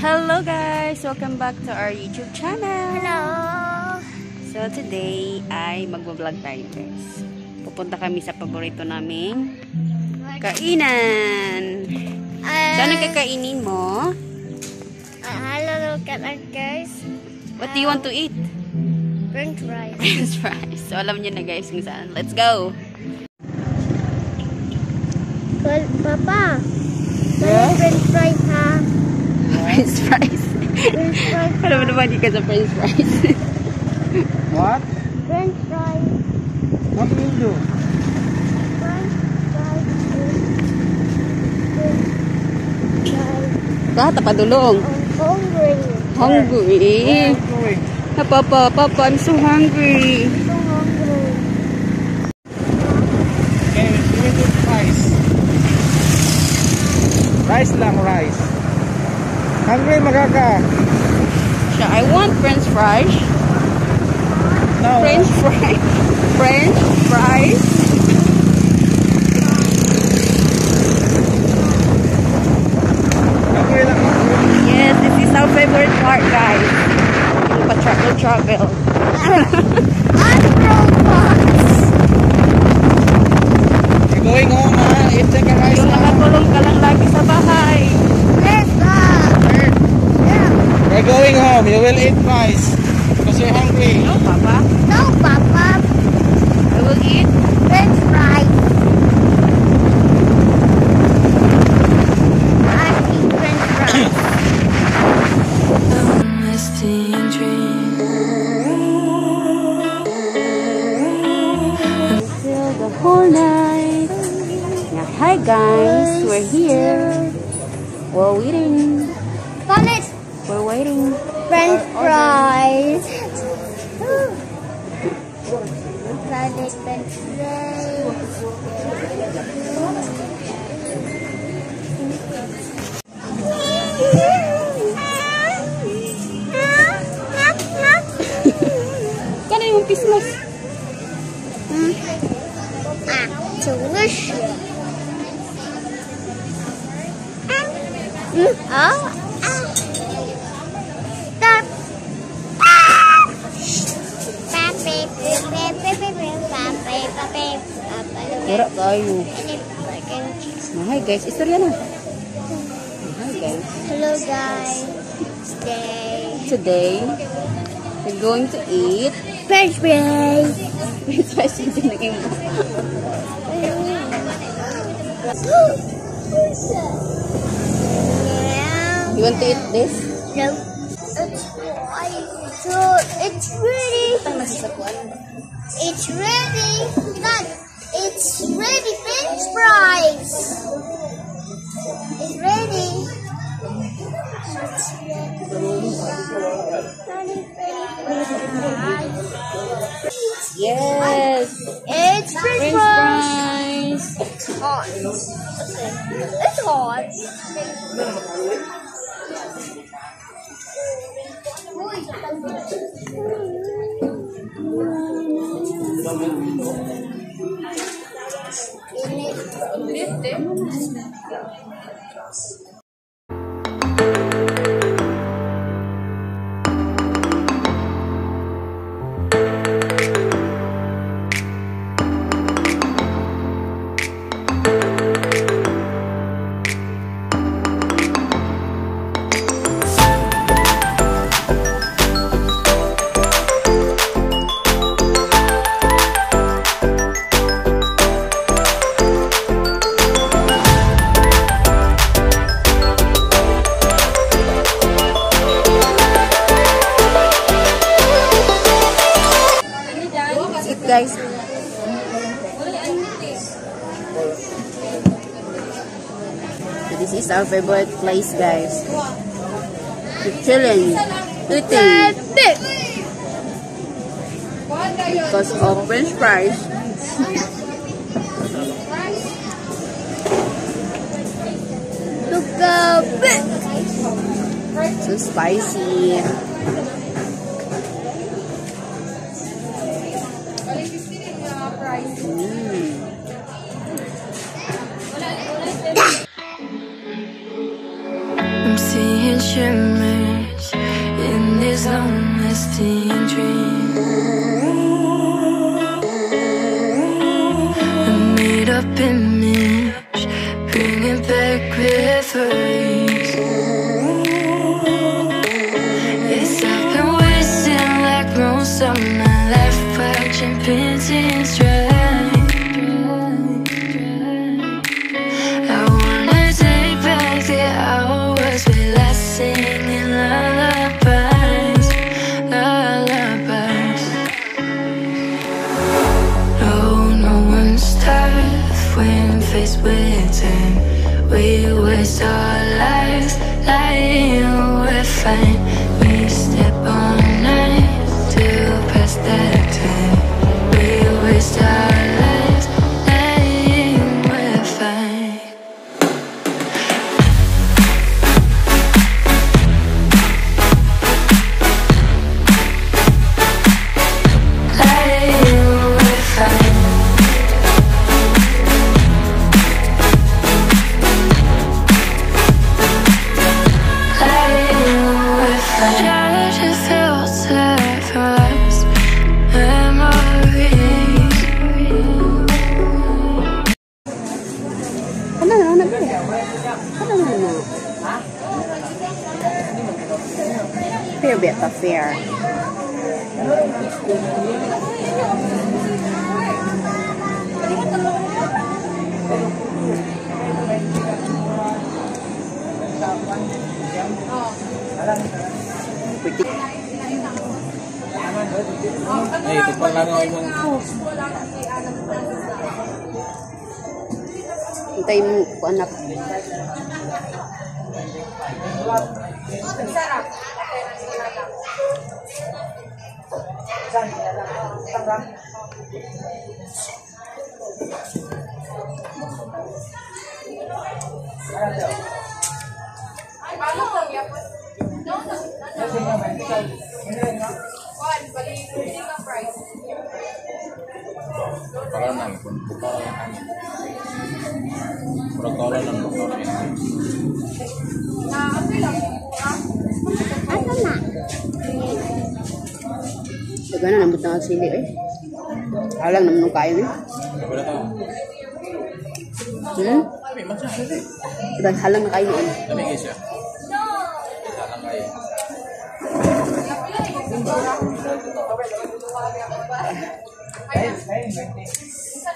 Hello guys! Welcome back to our YouTube channel! Hello! So today ay magbablog tayo guys. Pupunta kami sa paborito naming kainan! Uh, So anong kakainin mo? uh, hello, look at that guys. What do you want to eat? French fries. French fries. So alam niyo na guys kung saan. Let's go! Well, Papa, Yeah? French fries ha? French fries. Alam mo naman ka sa French fries. What? French fries. What will you do? French fries. French fries. Ka, tapadulong. I'm hungry. Hungry. Where going? Ah, Papa, Papa, I'm so hungry. So hungry. Okay, we will do rice. Rice lang, rice. Hungry magaka? Siya, I want French fries. No. French fries. French fries. it papi, papi. Tira tayo. Mac and cheese. Hi guys, istorya na. Ah. Hi guys. Hello guys. Today. Today, we're going to eat French fries. French fries yung sinigay mo. yeah. You want to eat this? No. It's white. So it's ready. It's ready. Dad, it's ready. French fries. It's ready. Yes! It's French, French fries. fries! hot. It's hot. PT. Favorite place guys. We're chilling, eating because of French fries. Look up. So spicy. I wanna take back the hours we last singing lullabies, lullabies. No, no one's tough when. We waste our lives lying, we're fine. Fair beta, fair. Pretty. Ay, ito pa lang ako yung Hintayin mo ko Kolonan, bukoro yang angin. Na, ang sili eh. Alang naman nung kain eh. Hmm? Daga halang na kain eh. Dami guys ya. Isa lang kayo.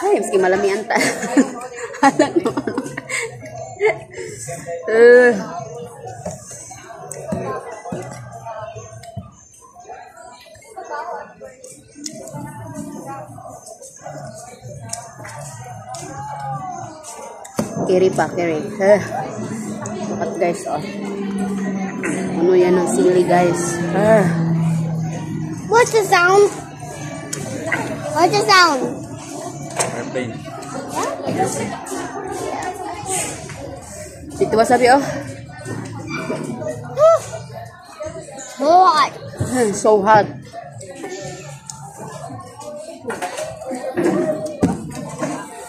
Ay, meski malamian ta. halang naman. Eh. Kiri pa, kiri. Eh. Dapat guys, oh. Ano yan ang sili guys. Ah. What's the sound? What's the sound? Airplane. Dito wasabi oh. What? so hot.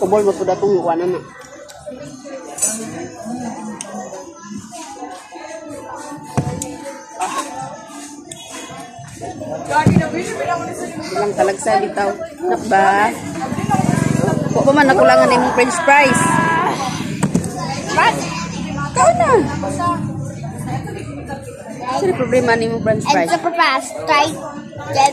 Kubol mo po datong iwanan na. Ilang talagsa bitaw. Nakba. Wa pa man nakulangan imong french fries. What? Kau na. Sino problema ni mo french fries? super fast, right? Then,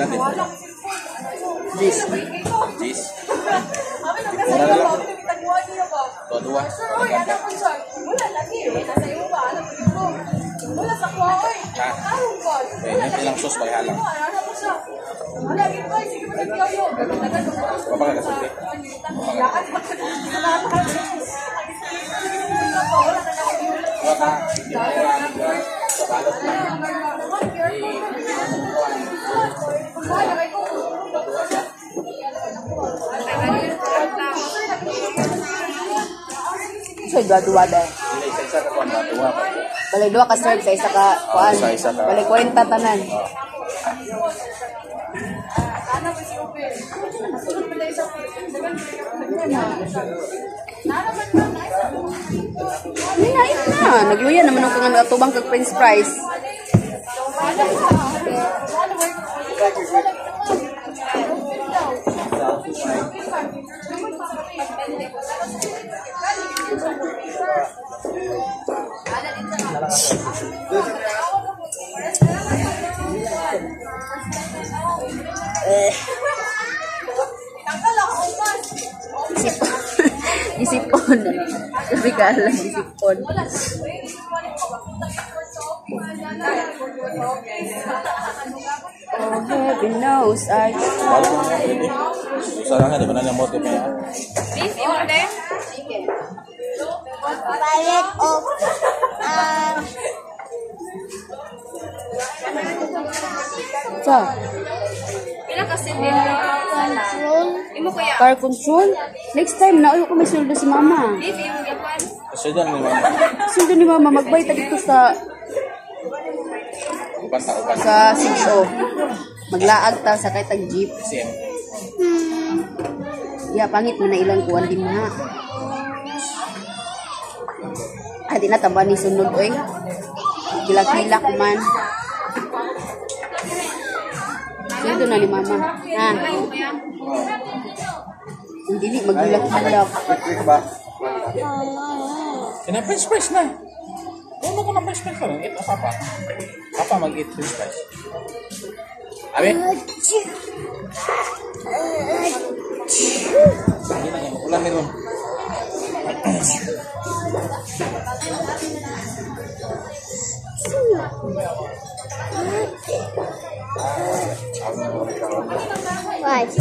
Pila din. This. Cheese. Kami nang kasi yung mga pinagtagpuan niyo ba? Dua-dua. Sir, oy, anak ko siya. Wala lagi. Nasa iyo ba? Alam ko dito. Wala sa kuha, oy. Karong ko. Eh, may ilang sauce ba halang? Anak ko siya. Wala, gito. Sige mo nagkaw yun. Dagan ko. Kapag kasulti. Dua-dua. Dili isa-isa ka kuan pa. Balay duha ka serve sa isa ka kuan. sa isa ka. Balay kwenta tanan. Ninain na. Nagluya naman ang kangan atubang kag french fries. Eh. Isipon. Sabi ka lang, isipon. Oh, heaven knows I try. Sarang ada pernah nyamot ya. Please. Violet of uh, Sa, Pila kasi din. control. Imo kuya. car control. Next time na, ayaw ko may sweldo si mama. Beef, imo gapan. Ni mama. Sweldo ni mama, magbay ta dito sa Uban ta uban. sa CDO. Maglaag ta sa kay tag jeep. Sim. Ya, pangit mo na ilang kuwan din na. di na tamba ni sunod oy kilak-kilak man. So ito na ni mama. Ha. Hindi ni magulak-gulak Kena fresh fresh na kung mo ko na fresh fries ko lang ito papa papa mag-eat fresh fresh. Abi? Ini nanya, ulang nih, meron. What?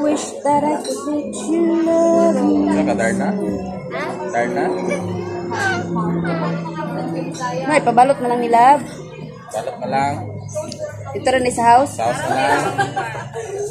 Wish that I could let you love me. Ano ka, Darna? Darna? May, pabalot na lang ni Love. Balot na lang. Dito rin sa house. Sauce na lang.